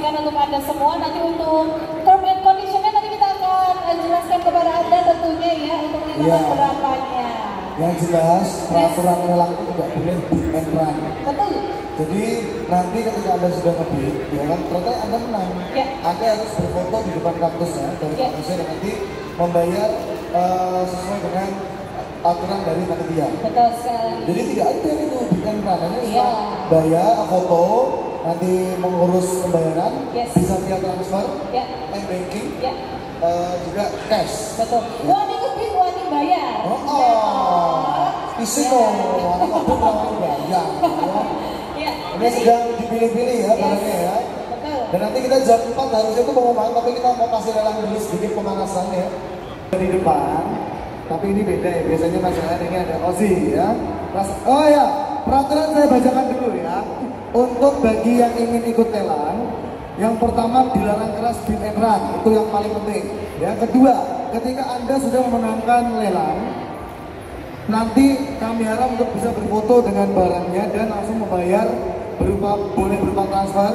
pastikan untuk anda semua nanti untuk term and conditionnya nanti kita akan eh, jelaskan kepada anda tentunya ya untuk lima Iya. berapanya. Yang jelas peraturan lelang itu tidak boleh bid and run. Betul. Jadi nanti ketika anda sudah ngebid, ya kan ternyata anda menang. Ya. Anda harus berfoto di depan kampusnya dari Ya. kampusnya dan nanti membayar eh, sesuai dengan aturan dari panitia. Betul sekali. Jadi tidak ada itu run. Hanya Iya. bayar foto, nanti mengurus pembayaran, Yes. bisa via transfer, Ya. and banking, Ya. eh, juga cash. Betul. Wani ngebit, wani bayar. Oh, oh. isi Ya. dong, anak aku mau bayar. ya. Ini sedang dipilih-pilih ya barangnya ya. Betul. Dan nanti kita jam 4 harusnya itu pengumuman, tapi kita mau kasih lelang dulu sedikit pemanasan ya. Dari depan, tapi ini beda ya, biasanya masalah ini ada Ozi ya. Ras- Oh ya, peraturan saya bacakan dulu ya. Untuk bagi yang ingin ikut lelang, yang pertama dilarang keras bid and run, itu yang paling penting. Yang kedua, ketika Anda sudah memenangkan lelang, nanti kami harap untuk bisa berfoto dengan barangnya dan langsung membayar berupa boleh berupa transfer,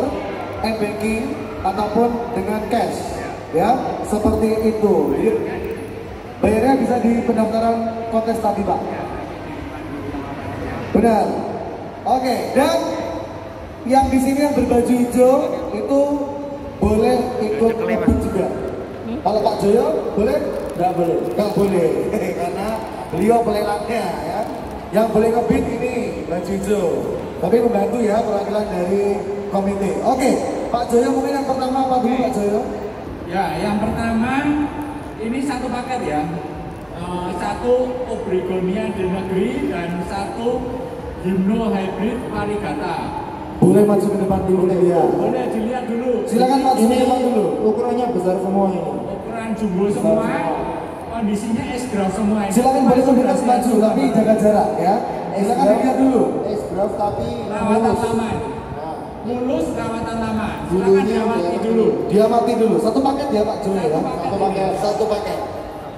e-banking ataupun dengan cash ya seperti itu bayarnya bisa di pendaftaran kontes tadi pak benar. Oke dan yang di sini yang berbaju hijau itu boleh ikut ngebut juga. Kalau Pak Joyo boleh? Nggak boleh. Nggak boleh. Karena beliau pelelangnya ya. Yang boleh ngebit ini baju hijau. Tapi membantu ya perwakilan dari komite. Oke Pak Joyo mungkin yang pertama apa dulu Pak Joyo. Ya, yang pertama ini satu paket ya. Eh, satu Obrigonia di negeri dan satu Himno Hybrid Varigata. boleh maju ke depan dulu ya Boleh dilihat dulu. silakan maju ke depan dulu ukurannya besar semua ini. Ukuran jumbo semua. Kondisinya es graf semua ini. silakan boleh mendekat maju tapi jaga jarak ya silakan dilihat dulu Es graf tapi Rawatan mulus. lama. Mulus rawatan lama. Silakan diawati diawati dulu. dia mati dulu satu paket ya Pak Joyo ya satu paket. satu paket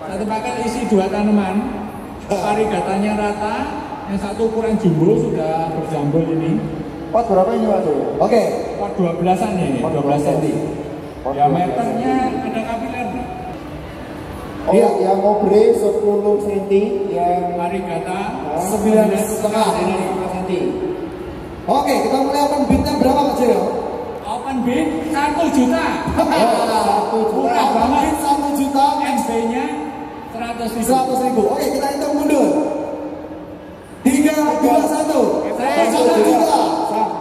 Satu paket isi dua tanaman. Varigatanya rata. Yang satu ukuran jumbo sudah berjambul ini. Pot berapa ini Pak Joyo? oke Pot 12-an ini, 12 cm. Pot Diameternya ada kapiler. Oh, Iya. yang obre 10 cm, yang Varigata Sembilan setengah. 9,5 cm. Oke, kita mulai open bidnya berapa Pak Joyo? Open bid 1 juta. Satu juta. Murah banget. bid satu juta, MB-nya 100 ribu. seratus ribu. Oke, kita hitung mundur. Tiga, dua, satu. Saya Satu juta.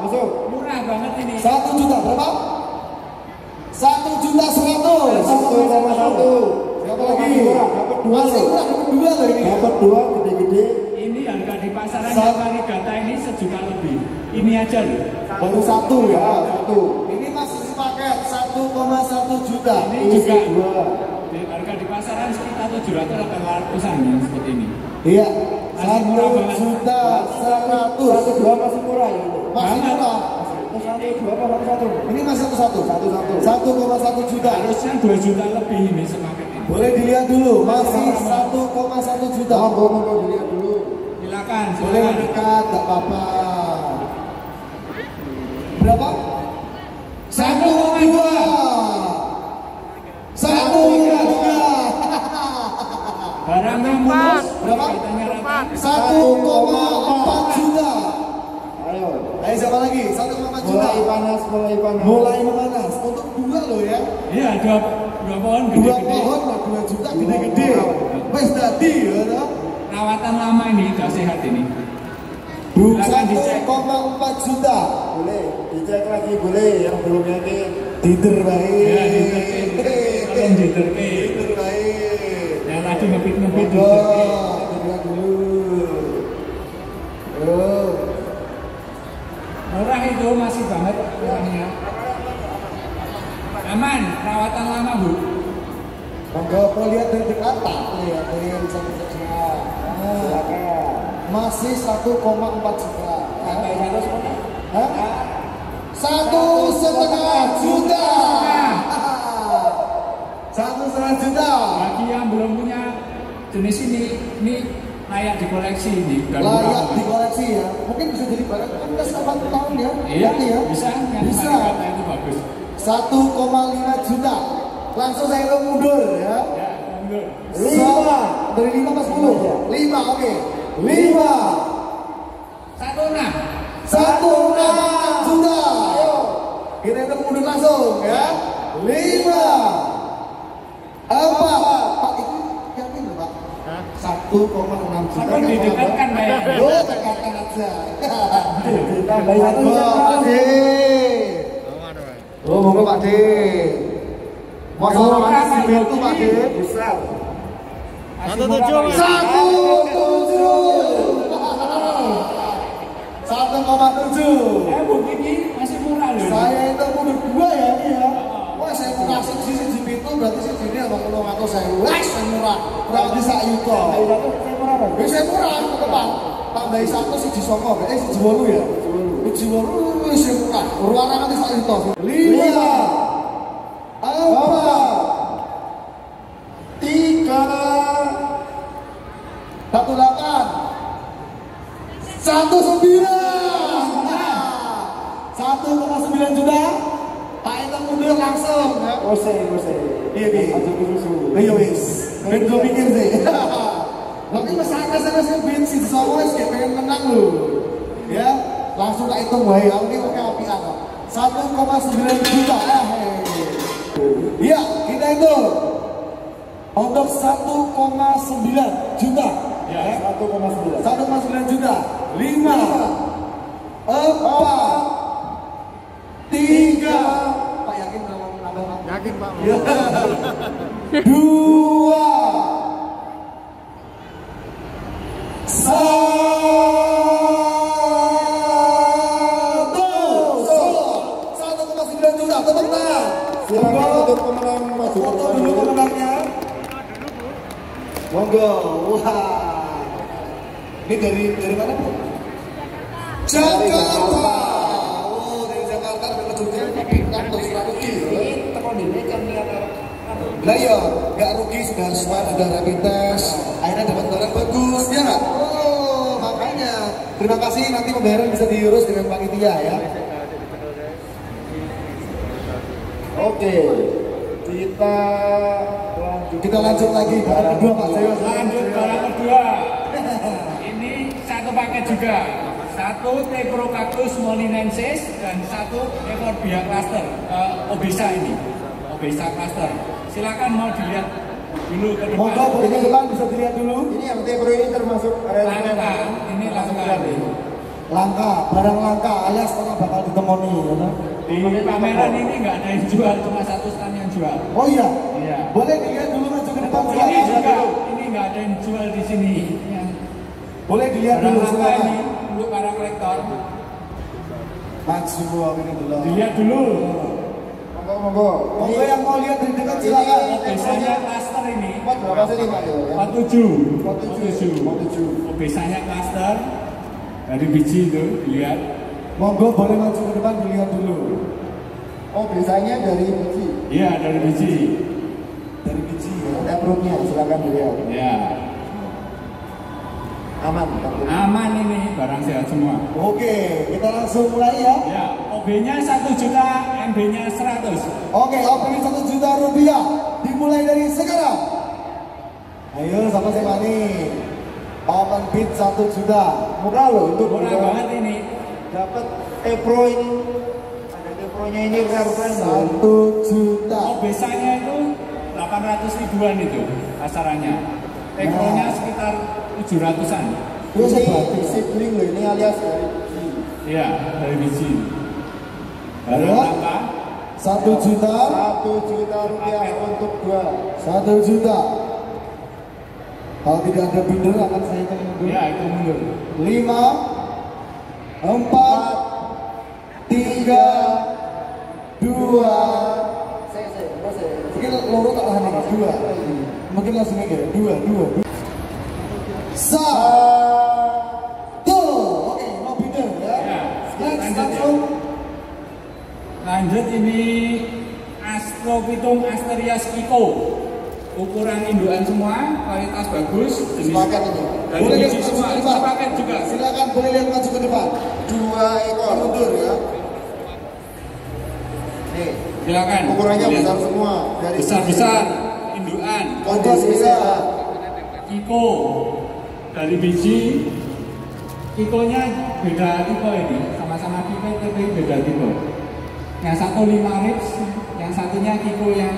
Masuk. Murah banget ini. Satu juta berapa? Satu juta seratus. Satu sama satu. Siapa lagi? Dapat dua Masih murah, dapat dua loh ini. Dapat dua gede-gede. Ini harga di pasaran yang Varigata ini sejuta lebih. Ini aja loh. Baru satu ya. Satu. Ini masih sepaket 1,1 juta. Ini juga dua. Pasaran sekitar 700 atau 800-an yang seperti ini. Iya. Satu juta seratus. Satu dua masih murah ya. Masih murah. Satu dua apa satu satu? Ini masih satu satu. Satu satu. 1,1 juta. Harusnya 2 juta lebih ini sepaket ini. Boleh dilihat dulu, masih 1,1 juta. Monggo monggo dilihat dulu. Silakan, Boleh mendekat, gak apa-apa. Berapa? 1,4 juta. Ayo. Ayo siapa lagi? 1,4 juta. Mulai panas, mulai panas. Mulai panas. Untuk dua loh ya. Iya, dua dua pohon gede-gede. Dua pohon lah 2 juta gede-gede. Wes dadi ya Rawatan lama ini tidak sehat ini. Bukan 1,4 juta. Boleh dicek lagi boleh yang belum yakin. Tinder baik. Ya, tinder. Tinder baik. Yang lagi ngepit-ngepit. Oh. Monggo mau lihat dari dekat tak? Lihat dari satu saja. Ah, Silakan. Masih 1,4 juta. Sampai satu. Hah? Satu setengah juta. Satu setengah juta. Bagi yang belum punya jenis ini, ini layak dikoleksi ini. bukan Layak dikoleksi ya. Mungkin bisa jadi barang bekas 80 tahun ya. Iya, Nanti ya. bisa. Bisa. itu bagus. 1,5 juta. Langsung saya hitung mundur ya. Ya, mundur. Lima. Dari lima ke sepuluh. Lima, oke. Lima. Satu enam. Satu enam juta. Kita hitung mundur langsung ya. Lima. Empat. Pak, itu yakin Pak? Satu koma enam juta. Aku didekatkan bayarnya. Lo dekatkan aja. Tambahin satu Monggo, juta. Pak D. Oh, monggo Pak D. Masalah manis itu Pak D. Besar. Satu tujuh. Satu tujuh. Satu koma tujuh. Eh, Bu ini masih murah loh. Saya itu mundur dua ya ini ya. Wah saya murah sih sisi di itu berarti sih sini sama kalau atau saya wah saya murah. Berarti saya yuto. Tambahin satu, saya murah Bang. Ya saya murah ke depan. Tambahi satu sih di Songo, eh si Jiwolu ya. Di Jiwolu wih saya murah. Ruangan nanti saya yuto. Lima. hitung wae aku niku Satu koma 1,9 juta. Iya, kita itu Untuk 1,9 juta. Ya, 1,9. 1,9 juta. 5 4 3 Pak yakin kalau nambah Yakin Pak. 2 Monggo. Wah. Ini dari dari mana bu? Jakarta. Oh dari Jakarta dari Jogja kantor strategi. Lah iya, nggak rugi sudah swab, sudah rapid test, akhirnya dapat barang bagus, ya nggak? Oh, makanya. Terima kasih, nanti pembayaran bisa diurus dengan panitia ya. Oke. Kita lanjut. Kita lanjut lagi barang kedua Pak Jayo. Lanjut barang kedua. Ini satu paket juga. Satu Tepro Cactus molinensis dan satu Evorbia cluster. Eh, obesa ini. Obesa cluster. Silakan mau dilihat dulu ke depan. Monggo boleh ke depan bisa dilihat dulu. Ini yang Tepro ini termasuk area Langka. Ini langka. Langka, barang langka alias orang bakal ditemoni, ya kan? Di pameran ini nggak ada yang jual, cuma satu stand yang jual. Oh iya, Iya. boleh dilihat dulu maju ke depan Ini juga, ini nggak ada yang jual di sini. Yang Boleh dilihat barang dulu silakan. ini untuk para kolektor. Maju ini dulu. Dilihat dulu. Monggo, monggo. Monggo yang mau lihat dari dekat silakan. Biasanya cluster ini Empat berapa sih Pak? Ya? 47 47. 47 Biasanya cluster dari biji itu dilihat Monggo boleh maju ke depan dilihat dulu. Oh, biasanya dari biji. iya dari biji Dari biji ya. Tepro-nya silakan dilihat. ya Aman. Aman ini barang sehat semua Oke, kita langsung mulai ya. ya OB nya 1 juta MB nya 100 Oke, opening satu juta rupiah dimulai dari sekarang. Ayo sama siapa nih? Open bid satu juta. Murah loh untuk murah banget ini dapat Tepro ini. Ada Tepro-nya ini rare loh. Satu juta. OB nya itu 800 ribuan itu pasarannya Tekronya sekitar 700an Itu saya Ini berarti. sibling loh ini alias dari biji. iya dari biji Ayo. langka Satu juta. Satu juta rupiah untuk dua. Satu juta. Kalau tidak ada binder akan saya mundur. ya itu mundur Lima, empat tiga dua. Mungkin loro tak tahan ini, dua. Mungkin langsung aja dua dua, dua. satu. Oke mau ya? ya? Next langsung ya. lanjut ini Astro Pitung Asterias Kiko. Ukuran induan semua, kualitas bagus, jenis Sepakat ini. dari Boleh lihat semua, sepaket juga. Silakan boleh lihat maju ke depan. Dua ekor. Mundur ya. Nih, Silakan. ukurannya Lihat. besar semua. Dari Besar-besar induan. Kondisi sehat. Kiko dari biji Kikonya beda tipe ini sama-sama Kiko tapi beda tipe yang satu lima rips yang satunya Kiko yang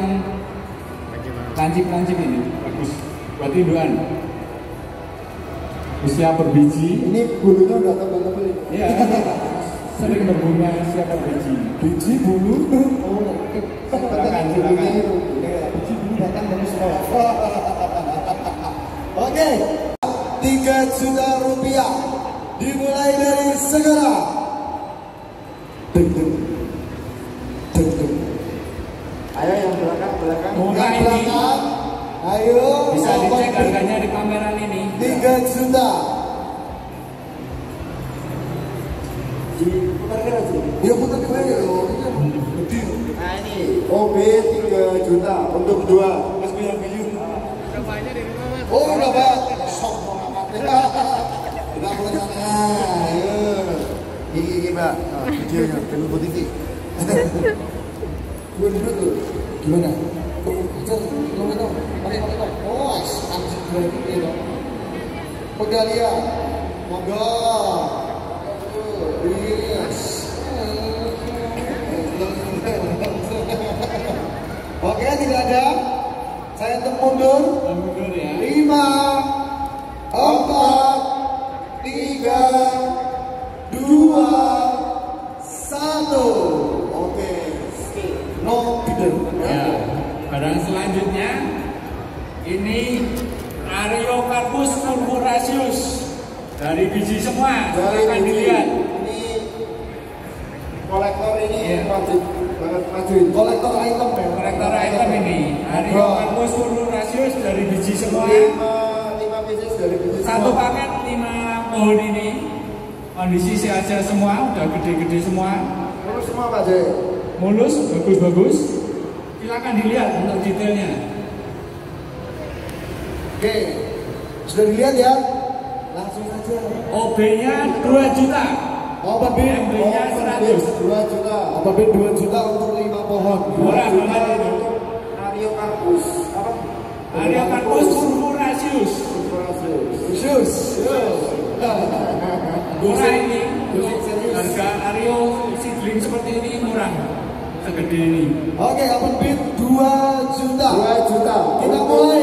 lancip-lancip ini bagus buat induan usia berbiji Ini bulunya udah tebal-tebal ini. ya sering berbunga usia berbiji Biji bulu. silakan silakan Biji bulu datang dari Surabaya. Oke. 3 juta rupiah dimulai dari. Deng deng. Deng deng. Ayo yang belakang, belakang. Murah Yang ini belakang. Ayo. bisa dicek open. Harganya di pameran ini 3 juta. Diputar kira sih. Ya putar ke ya. Gede. Nah ini OB 3 juta untuk dua. Mas bilang bilang. Oh, udah Pak. Sombong amat. Tidak boleh. Gini gini mbak. Nah, videonya kan buat. Gimana? Pakai pakai. Oh, Yes. Oke, tidak ada. Saya untuk mundur. mundur ya lima, empat, tiga, dua, satu. Oke, no bidder. Ya, barang selanjutnya ini Ariocarpus purpurasius dari biji semua. Dari Silakan biji. dilihat. Ini kolektor ini Iya. wajib banget majuin. Kolektor item ya. Kolektor item ini Ariocarpus purpurasius dari biji semua. Lima lima pieces dari biji Satu semua. paket lima pohon ini kondisi sehat-sehat semua, udah gede-gede semua, Terus semua Pak Jay. mulus, bagus-bagus. Silakan dilihat untuk detailnya. Oke, sudah dilihat ya? Langsung. OB-nya 2 juta, bid. MB-nya 100. Dua juta. Open bid 2 juta untuk 5 pohon. Murah banget ini. Mario Carpus. Apa? Ariocarpus purpurasius. Khusus. Murah ini. Harga Ario seedling seperti ini murah. Segede ini. Oke, open bid 2 juta. Dua juta. Kita mulai.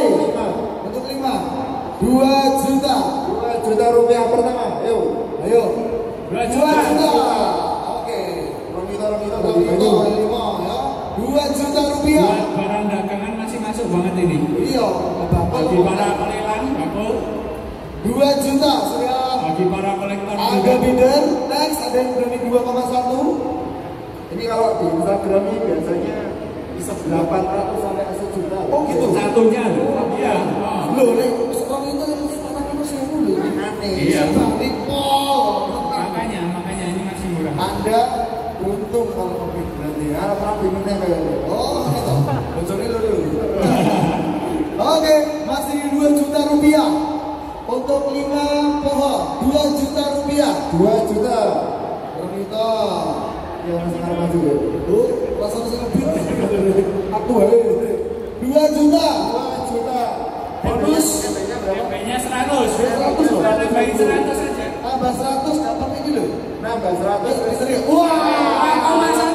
Untuk 5. 2 juta. Dua juta rupiah pertama. Ayo. Ayo. 2 2 juta. juta. Oke. Romito Romito Kita bagi itu banyu. lima ya. 2 juta rupiah. Buat barang dagangan masih masuk banget ini. Iya, Bagi para pelelang, bakul. 2 juta sudah. Bagi para kolektor Ada bidder, next ada yang berani 2,1 Ini kalau di Instagram ini biasanya bisa 800 sampai 1 juta. Oh gitu? Satunya. Iya. Oh. Loh, ya Harap pernah bingungnya kayak. Oh gitu, lu dulu Oke, masih 2 juta rupiah Untuk 5 pohon 2 juta rupiah 2 juta. Renita Yang sekarang maju ya. Lu, rasanya saya ngebit Aku aja 2 juta 2 juta. Bonus. Harganya 100. 100 loh. Bagi 100 saja. Tambah 100 dapat ini loh Nambah 100. Istri, wah 2,1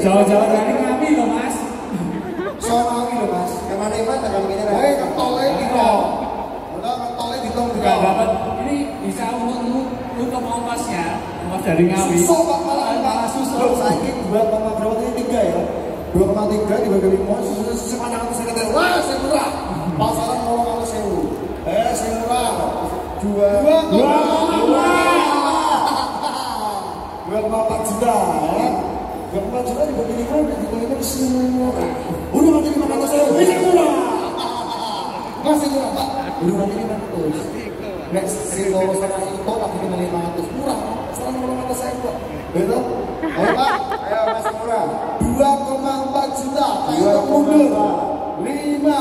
Jauh-jauh dari kami loh mas. Soalnya loh mas. Ke mana iman tekan Eh, lah. ketolnya gitu. Udah ketolnya gitu Nggak dapat. Ini bisa untuk untuk ongkosnya. Ongkos dari Ngawi. Susah pak malah malah susah. Loh, saya dua koma berapa tadi tiga ya? Dua koma tiga dibagi lima, susah aku saya kata, wah saya murah. Pasaran ngomong kalau sewu. Eh, saya murah. Dua, dua, Dua dua ya. Dua koma empat juta dibagi lima, dibagi lima semua. Udah nanti lima ratus sewu, bisa murah. Masih murah pak. Udah nanti lima ratus. Next, si kalau setengah itu lagi lima lima ratus murah. Sekarang ngomong kata saya kok. Betul? Ayo pak. Ayo masih murah. 2,4 juta kayak 2,4. mundur 5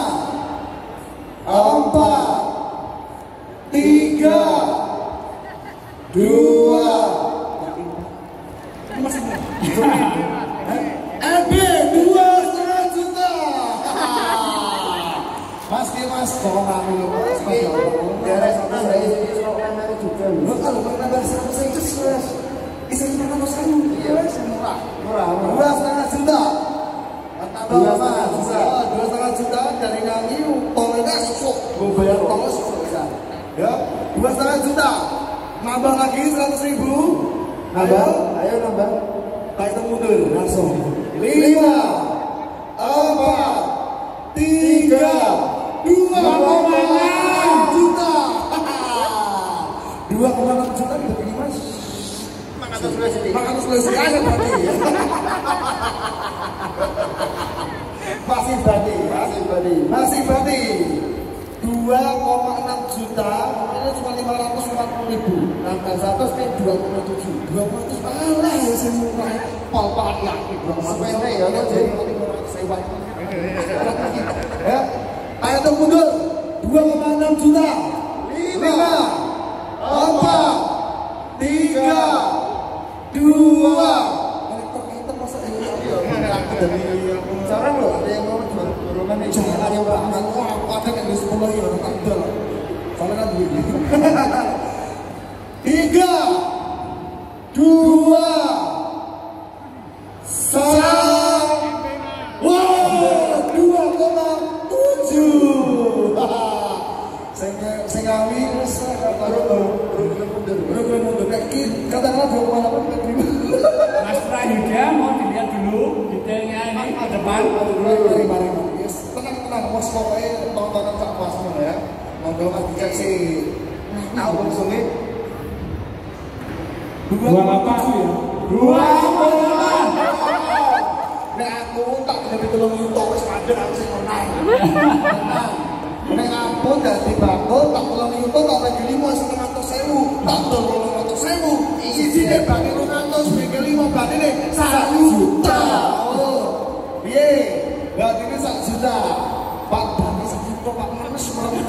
4 3 2 masih LB 2,5 juta Mas ki mas tolong kami loh mas mas ya Allah. Daerah sana dari sini suruh ke mana juga. Lo kalau mau nambah 100 saya itu mas Bisa cuma nambah 100 Iya, murah. Murah, murah. dua setengah juta Dua dua setengah setengah juta. juta dua setengah juta dari kami tolnya susuk mau bayar tol susuk bisa ya dua setengah juta nambah lagi seratus ribu. Nambah, ayo nambah. itu mundur langsung. Lima. Empat. Tiga. Dua koma enam juta. Dua koma enam juta mas? Makan terus aja berarti. Masih berarti Masih badi. masih berarti 2,6 juta ini cuma 550 ribu. Nambah 100 ini 2,7 200 malah ya semua pol-pol lagi Sepele ya, kan, jadi. ya ayo tuh mundur 2,6 juta. 5 4 3 2 ini ternyata masa ini Dari pokoknya tontonan sak puasmu ya. Monggo mas dicek sih. Tahu langsungnya. Dua apa? Dua apa? Nek aku tak kena tolong yuto wis padha aku sing menang. Nek aku dadi bakul tak tolong yuto tak bagi lima setengah atus sewu. Tak tolong atus sewu. Siji nek bagi lima atus bagi lima berarti nih satu juta. Oh, piye? Berarti ini satu juta. Pak berarti satu juta Pak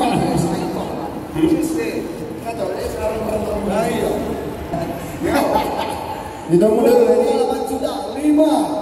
Ya. Wis deh. Kadolnya sekarang. Kita mundur ini. 8 juta, 5,